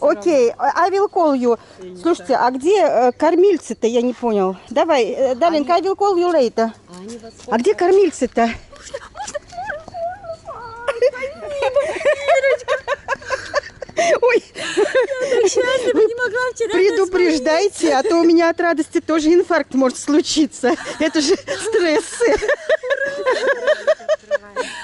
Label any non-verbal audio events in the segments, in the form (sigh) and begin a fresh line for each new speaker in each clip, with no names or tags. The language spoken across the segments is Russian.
Окей, I will call you. Слушайте, а где э, кормильцы-то, я не понял. Давай, э, Даринка, I will call you later. А где кормильцы-то? Ой,
Счастлива, не могла вчера
предупреждайте, а то у меня от радости тоже инфаркт может случиться. Это же стрессы.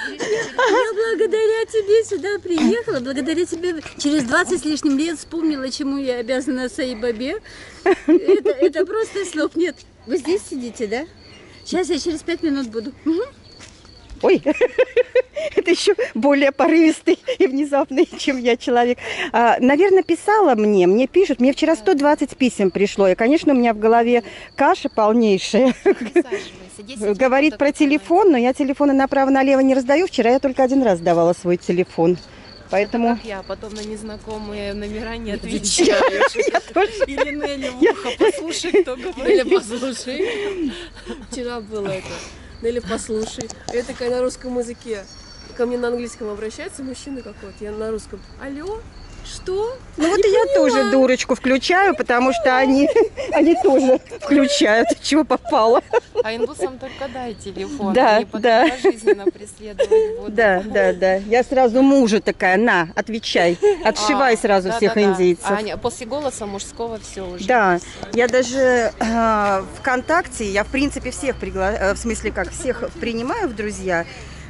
Я благодаря тебе сюда приехала, благодаря тебе через 20 с лишним лет вспомнила, чему я обязана своей бабе. Это, это просто слов нет. Вы здесь сидите, да? Сейчас я через пять минут буду. Мгм.
Ой, (laughs) это еще более порывистый и внезапный, чем я человек. А, наверное, писала мне, мне пишут, мне вчера 120 писем пришло, и, конечно, у меня в голове каша полнейшая. Говорит про телефон, но я телефоны направо-налево не раздаю. Вчера я только один раз давала свой телефон. Поэтому...
Как я потом на незнакомые номера не отвечаю. (laughs)
Я (laughs) тоже.
Или Нелли в ухо, послушай, кто говорит.
Нелли, послушай. Вчера было это. Нелли, послушай. Я такая на русском языке. Ко мне на английском обращается мужчина какой-то. Я на русском. Алло? Что?
Ну вот и я тоже дурочку включаю, потому что они, (laughs) они тоже включают, чего попало.
А инбусам только дай телефон.
Да,
они потом
да.
пожизненно преследовать будут.
Да, да, да. Я сразу мужу такая, на, отвечай. Отшивай
А,
сразу
да,
всех
да, да.
индейцев.
А они- после голоса мужского все уже.
Да, я даже э, ВКонтакте, я в принципе всех приглашаю, в смысле как, всех принимаю в друзья,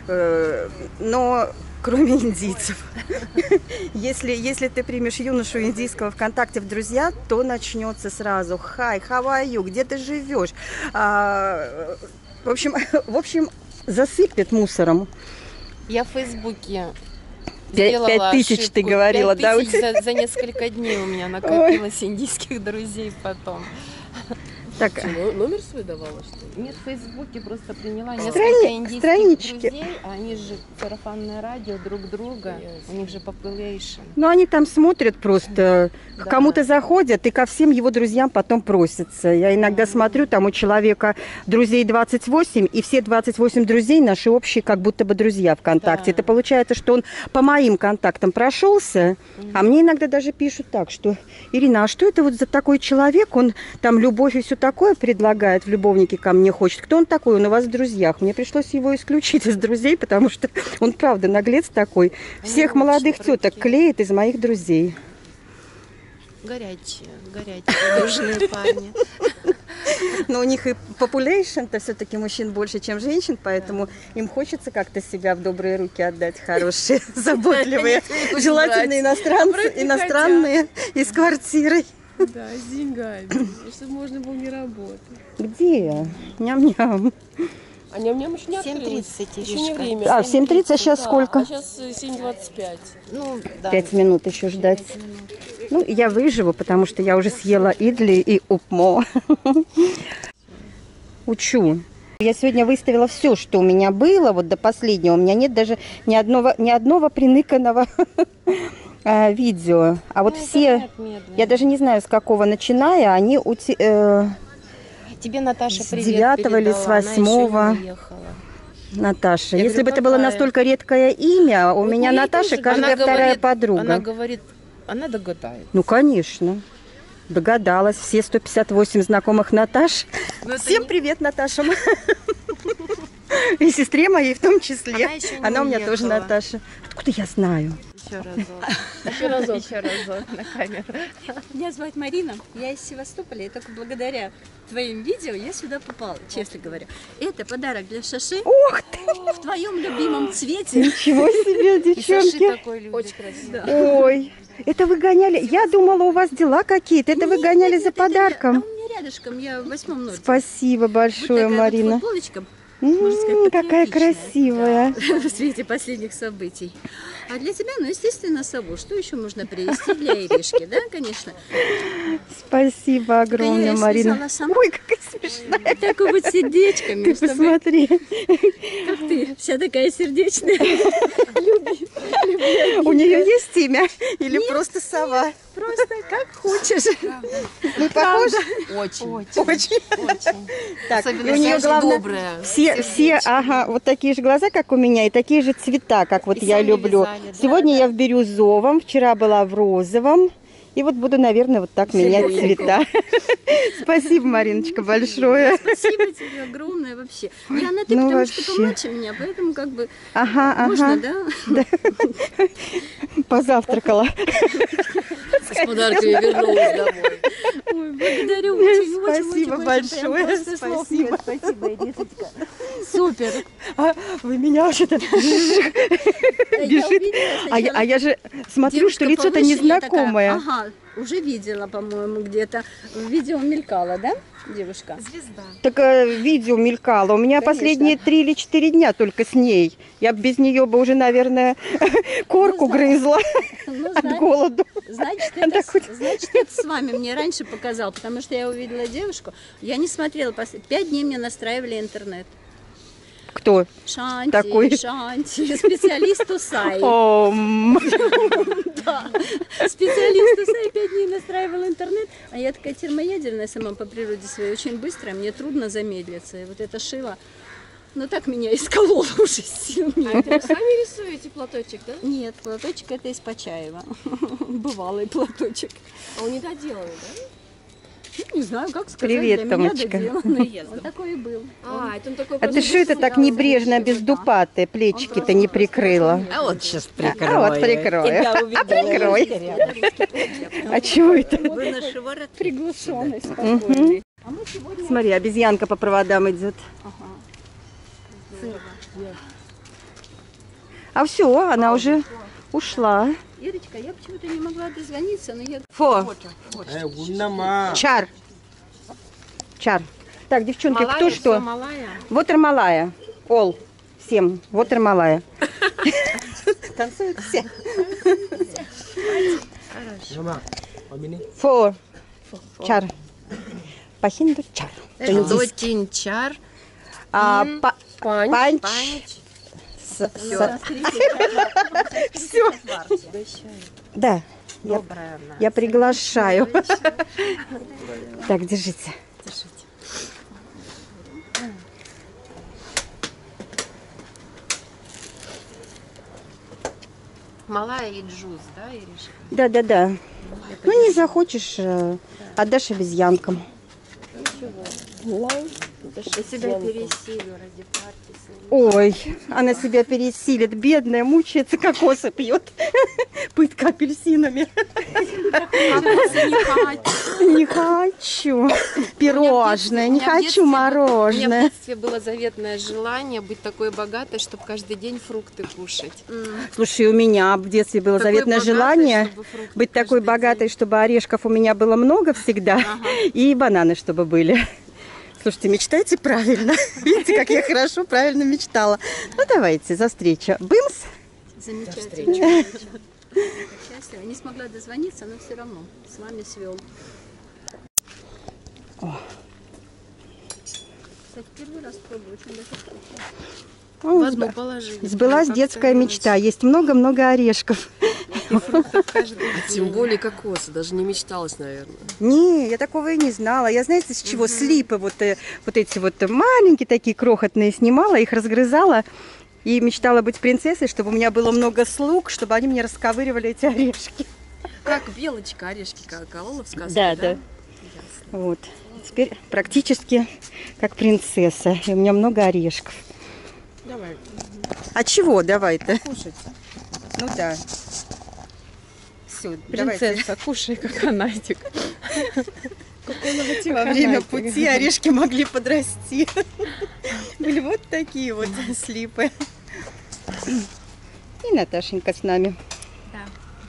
э, но кроме индийцев. Если, если ты примешь юношу индийского ВКонтакте в друзья, то начнется сразу «Хай, you? Где ты живешь?» А, В общем, (laughs) в общем, засыпет мусором.
Я в Фейсбуке
Пять-
сделала
пять тысяч ты говорила,
Пять
да, у
тысяч за, за несколько дней у меня накопилось индийских друзей потом.
Так,
Но- Номер свой давала, что ли?
Нет, в Фейсбуке просто приняла
Страни-
несколько индийских
странички.
друзей, а они же сарафанное радио друг друга, у них же population.
Ну, они там смотрят просто, к
Да.
кому-то заходят, и ко всем его друзьям потом просятся. Я иногда смотрю, там у человека друзей 28, и все 28 друзей наши общие, как будто бы друзья ВКонтакте.
Да.
Это получается, что он по моим контактам прошелся, а мне иногда даже пишут так, что, Ирина, а что это вот за такой человек, он там любовь и все такое предлагает, в любовнике ко мне хочет. Кто он такой? Он у вас в друзьях. Мне пришлось его исключить из друзей, потому что (laughs) он правда наглец такой.
Они
Всех молодых теток клеит из моих друзей.
Горячие, горячие дружные парни. (laughs)
Но у них и популяйшн-то все-таки мужчин больше, чем женщин, поэтому им хочется как-то себя в добрые руки отдать, хорошие, (laughs) заботливые. Желательно иностранцы, иностранные и с квартирой.
Да, с деньгами. Чтобы можно было не работать.
Где? Ням-ням.
А ням-ням еще не
7.30,
открылось. Еще не время.
А, в 7.30, а сейчас
Да,
сколько?
А сейчас 7.25.
Ну, да.
Пять минут еще ждать. Ну, я выживу, потому что я уже съела идли и упмо. Учу. Я сегодня выставила все, что у меня было, вот до последнего. У меня нет даже ни одного, ни одного приныканного а, видео. А вот
Ну,
все, я даже не знаю, с какого начиная, они у те- э,
Тебе Наташа
с
привет
девятого или с восьмого. Наташа.
Я
Если
говорю,
бы это было настолько редкое имя, у
Вот
меня Наташа
тоже-
каждая
она
вторая
говорит-
подруга.
Она говорит, она догадает.
Ну, конечно. Догадалась. Все 158 знакомых Наташ.
Но это
Всем
не-
привет, Наташа. (laughs) И сестре моей в том числе.
Она
Она у меня тоже
уехала.
Наташа. Откуда я знаю?
Еще разок. (laughs)
Еще разок.
Еще разок на камеру.
Меня зовут Марина, я из Севастополя, и только благодаря твоим видео я сюда попала, честно говоря. Это подарок для Шаши
Ух ты!
в твоем любимом цвете.
Ничего себе, девчонки.
такой любит.
Очень красиво.
Ой, это вы гоняли. Я думала, у вас дела какие-то. Это вы гоняли
нет,
за
нет, это я-
подарком.
а у меня рядышком, я в восьмом ноте.
Спасибо большое, Марина.
футболочка
М,
можно сказать,
Какая красивая. (laughs)
в свете последних событий. А для тебя, ну, естественно, сову. Что еще можно привезти для Иришки, да, конечно?
Спасибо
я
огромное,
её
Марина.
сама.
Ой, какая смешная.
Такой вот сердечками,
Ты посмотри.
как ты, вся такая сердечная.
У нее есть имя или просто сова?
Просто как хочешь.
Мы похожи?
Очень.
Очень.
Очень.
Так,
Особенно
и у нее главное
добрая.
все, все, ага, вот такие же глаза, как у меня, и такие же цвета, как вот
И
я люблю.
вязали, да,
Сегодня я в бирюзовом, вчера была в розовом. И вот буду, наверное, вот так менять цвета. (laughs) Спасибо, Мариночка, большое.
Спасибо тебе огромное вообще. Я на ты,
Ну,
потому что
вообще.
помладше меня, поэтому как бы
Ага,
можно, да?
позавтракала.
С подарками вернулась домой.
Ой, благодарю очень, очень,
Спасибо
очень,
большое, спасибо.
Спасибо, Эдиточка. Супер.
А, вы меня вообще-то
Я
бежит. А я, а я же смотрю, что лицо-то незнакомое.
Ага, уже видела, по-моему, где-то. В видео мелькала, да, девушка?
Звезда.
Так э, видео мелькало. У меня
Конечно.
последние три или четыре дня только с ней. Я без нее бы уже, наверное, (laughs) корку грызла (laughs)
Ну,
от
зна-
голоду.
Значит, это, значит, это с вами мне раньше показал, потому что я увидела девушку. Я не смотрела, пос- пять дней мне настраивали интернет.
Кто?
Шанти,
Такой.
Шанти, специалист (laughs) УСАИ. (laughs)
О, м,
Да. Специалист УСАИ пять дней настраивал интернет, а я такая термоядерная сама по природе своей, очень быстрая, мне трудно замедлиться. И вот это шила, ну так меня искололо (laughs) уже сил
А это вы сами рисуете платочек, да?
Нет, платочек это из Почаева. (laughs) Бывалый платочек.
А он недоделанный, да?
Ну, Не знаю, как сказать,
Привет,
для
Томочка.
Он такой и был.
А, это он такой
а ты что это так небрежно, без дупаты, плечики-то не прикрыла?
А вот сейчас
А
прикрою.
вот прикрою. А прикрой. (laughs) А чего это?
Приглушенный, спокойный.
Смотри, обезьянка по проводам идет. А все, она уже ушла.
Ирочка, я почему-то не могла дозвониться, но я
Фо.
Eh, Gunnama.
Чар. Чар. Так, девчонки, кто что?
Малая.
Вот Малая. Ол. Всем. Вот Малая. Танцуют все. Фо. Чар. Пахинду чар.
Дотинчар.
А, па-
Панч.
панч. С- Все. Да. Я, я приглашаю. Так, держите.
Малая и Джуз, да, Иришка?
Да, да, да. Ну, не захочешь, э, отдашь обезьянкам.
Я себя пересилю ради партии.
Ой, она себя пересилит, бедная, мучается, кокосы пьет. (laughs) Пытка апельсинами. Не хочу пирожное, не хочу
У меня в
мороженое.
детстве было заветное желание быть такой богатой, чтобы каждый день фрукты кушать.
Слушай, у меня в детстве было заветное желание быть такой богатой, чтобы орешков у меня было много всегда, и бананы чтобы были. Слушайте, мечтайте правильно. (laughs) Видите, как я хорошо, правильно мечтала. Ну, давайте, за встречу. Бымс!
замечательно. Счастлива. Не смогла дозвониться, но все равно с вами свел. Кстати, первый раз пробую, очень даже вкусно.
Ну. Сбылась детская мечта. Есть много-много орешков. (laughs)
Каждый
Тем более кокосы, даже не мечталось, наверное.
Не, я такого и не знала. Я, знаете, с чего? Слипы вот, э, вот эти вот маленькие такие крохотные снимала, их разгрызала. И мечтала быть принцессой, чтобы у меня было много слуг, чтобы они мне расковыривали эти орешки.
Как белочка орешки ко- колола в сказке,
Да, да. Вот. Теперь практически как принцесса. И у меня много орешков.
Давай.
А чего давай-то? Ну да. Все, давайте.
Принцесса, кушай коконатик.
Во время пути орешки могли подрасти. Были вот такие вот слипы. И Наташенька с нами.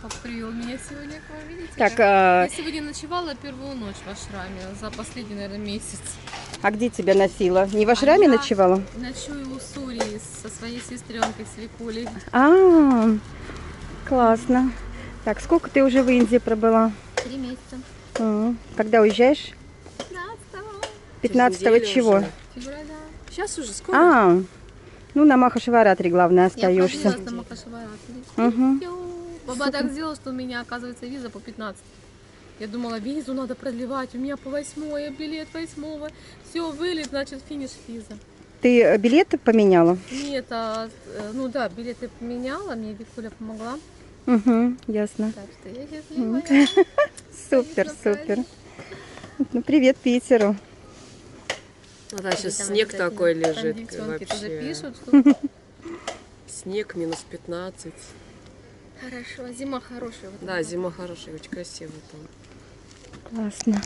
Папа привел меня сегодня к вам, видите?
Так,
как?
а,
Я сегодня ночевала первую ночь в ашраме за последний, наверное, месяц.
а где тебя носила? Не в ашраме
я-
ночевала?
Ночую у Сурии со своей сестренкой, с Викулей.
А, классно. Так, сколько ты уже в Индии пробыла?
Три месяца.
А, Когда уезжаешь? 15
недели
чего?
уже.
Февраля.
Сейчас уже скоро.
А, Ну, на Махашиваратре, главное,
Я
остаешься.
продлилась на Макашеваратли.
Угу.
Баба так сделала, что у меня, оказывается, виза по 15. Я думала, визу надо продлевать, у меня по восьмое, билет восьмого. Все, вылет, значит, финиш виза.
Ты э, билеты поменяла?
Нет, а, э, ну да, билеты поменяла, мне Викуля помогла.
Угу, ясно.
Так что я.
Супер, супер. Ну, привет Питеру.
А да, сейчас снег такой лежит вообще. Снег минус 15.
хорошо, зима хорошая. вот
Да, зима хорошая, очень красиво там.
Классно.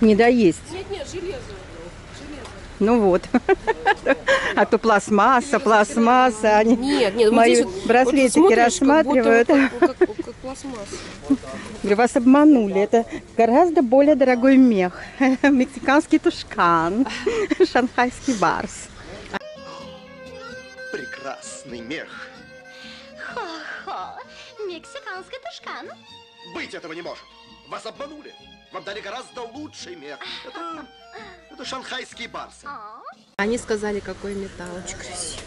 Не доесть.
Нет, нет, железо.
Ну вот. А то пластмасса, пластмасса. Они
Нет, нет,
мои
вот здесь вот,
браслетики
вот
рассматривают.
Как, как, как пластмасса.
Говорю, вас обманули. Это гораздо более дорогой мех. (laughs) Мексиканский тушкан. (laughs) Шанхайский барс.
Прекрасный мех.
Хо-хо, мексиканский тушкан.
Быть этого не может. Вас обманули. Вам дали гораздо лучший мех. Это, это шанхайские барсы.
Они сказали, какой металл. Очень красиво.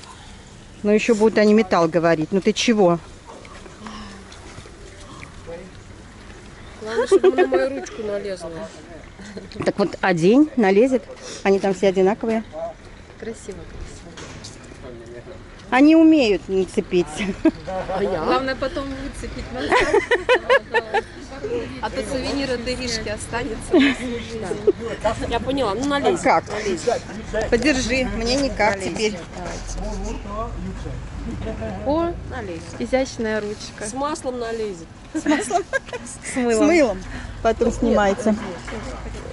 Ну еще будут они металл говорить. Ну ты чего?
Главное, чтобы на мою ручку налезла.
Так вот одень, налезет. Они там все одинаковые.
Красиво, красиво.
Они умеют нацепить.
А я?
Главное потом выцепить назад. А то сувенир Иришки останется.
Я поняла, ну налезь.
Как?
налезь.
Подержи, мне никак теперь.
О, изящная ручка.
С маслом налезет.
С мылом. Потом снимайте.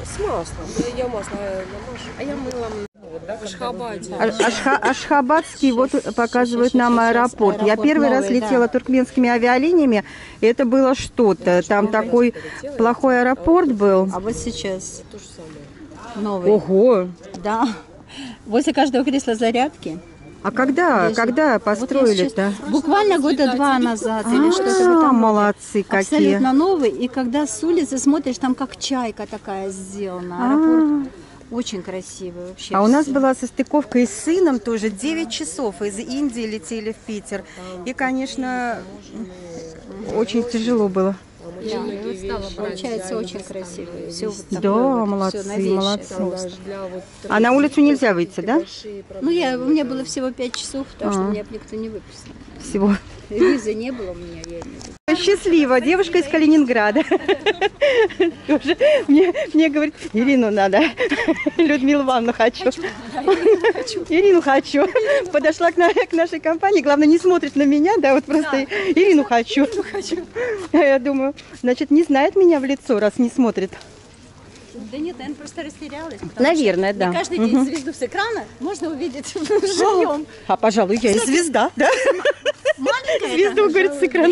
С маслом. Я, я масло э, намажу.
А я мылом.
В Ашхабаде.
А- Ашха- Ашхабадский вот показывает нам аэропорт. Я первый раз летела туркменскими авиалиниями. и Это было что-то. Там такой плохой аэропорт был.
А вот сейчас новый.
Ого!
Да. Возле каждого кресла зарядки.
А когда, когда
Вот
построили-то?
сейчас- Буквально года два назад или что-то в
А,
этом роде.
молодцы какие.
Абсолютно новый. И когда с улицы смотришь, там как чайка такая сделана. Аэропорт очень красивый вообще.
А у нас была состыковка и с сыном тоже. 9 часов из Индии летели в Питер. И, конечно, очень тяжело было.
Да, получается очень красиво. Все вот
Да,
вот,
молодцы, молодцы.
Вот
А на улицу нельзя выйти, да?
Ну, я, у меня было всего пять часов, так что
А.
меня б никто не выписал.
Всего.
Визы не было у меня, я виду.
Счастливо, девушка из Калининграда. Тоже мне, мне говорит, Ирину надо. Людмилу Ивановну хочу. Ирину хочу. Подошла к, на- к нашей компании, главное, не смотрит на меня, да, вот просто Ирину хочу. А я думаю, значит, не знает меня в лицо, раз не смотрит.
Да нет, наверное, просто растерялась.
Наверное, да.
Каждый день звезду с экрана можно увидеть живьем.
А, пожалуй, я и звезда, да?
Маленькая
Звезду, говорит, с экрана.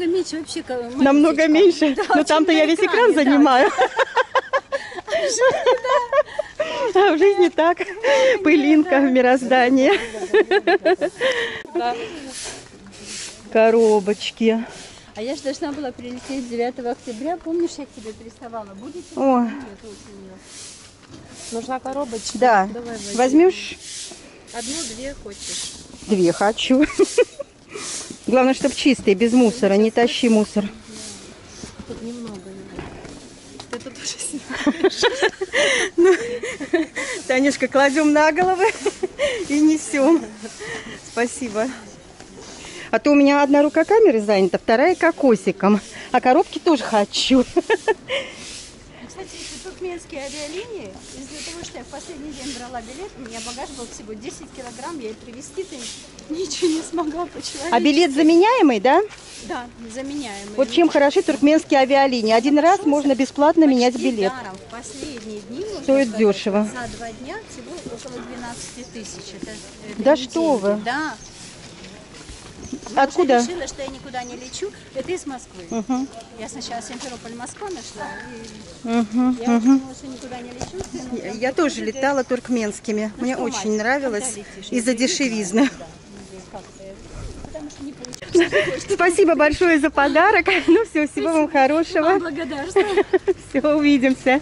Намного меньше вообще.
Намного меньше.
Да,
Но там-то
чем
я весь экран
да.
занимаю. (laughs) А в жизни так. Пылинка в мироздании. Коробочки.
А я же должна была прилететь 9 октября. Помнишь, я к тебе приставала? Будете?
О.
Нужна коробочка.
да.
Давай.
Возьмешь?
Одну-две хочешь.
Две хочу. (laughs) Главное, чтобы чистые, без мусора. Не тащи мусор.
Тут немного. Ты тут уже
Танюшка, кладем на головы и несем. Спасибо. А то у меня одна рука камеры занята, вторая кокосиком. А коробки тоже хочу.
Кстати, эти туркменские авиалинии, из-за того, что я в последний день брала билет, у меня багаж был всего 10 килограмм, я и привезти-то ничего не смогла по-человечески.
А билет заменяемый, да?
Да, заменяемый.
Вот чем хороши туркменские авиалинии. Один раз можно бесплатно менять билет.
даром. В последние дни,
Стоит
сказать,
дешево.
За два дня всего около 12 тысяч. Это, это
Да что вы.
Да. Я
Откуда?
уже решила, что я никуда не лечу. Это из Москвы.
Мгм.
Я сначала Симферополь-Москва нашла. И
Мгм,
я
мгм.
думала, что никуда не лечу.
Я- Я тоже летала туркменскими.
Ну
Мне очень
Мать,
нравилось из-за дешевизны.
Да, я-. (laughs)
Спасибо большое за подарок. (laughs) Ну все, всего вам хорошего.
Благодарствую. (laughs)
Все, увидимся.